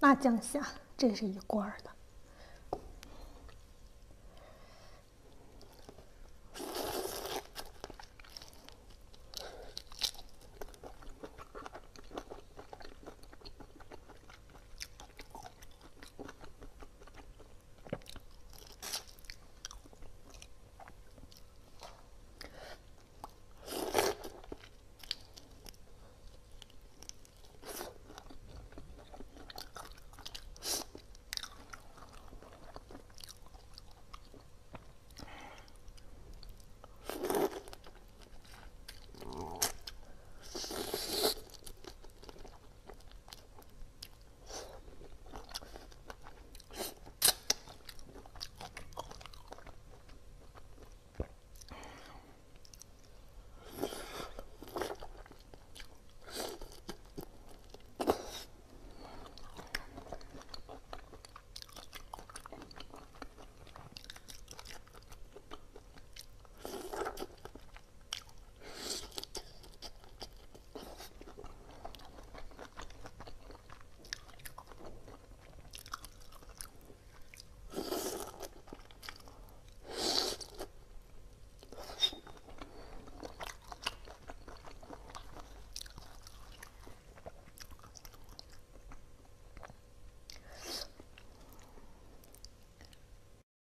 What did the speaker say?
辣酱虾这是一罐的。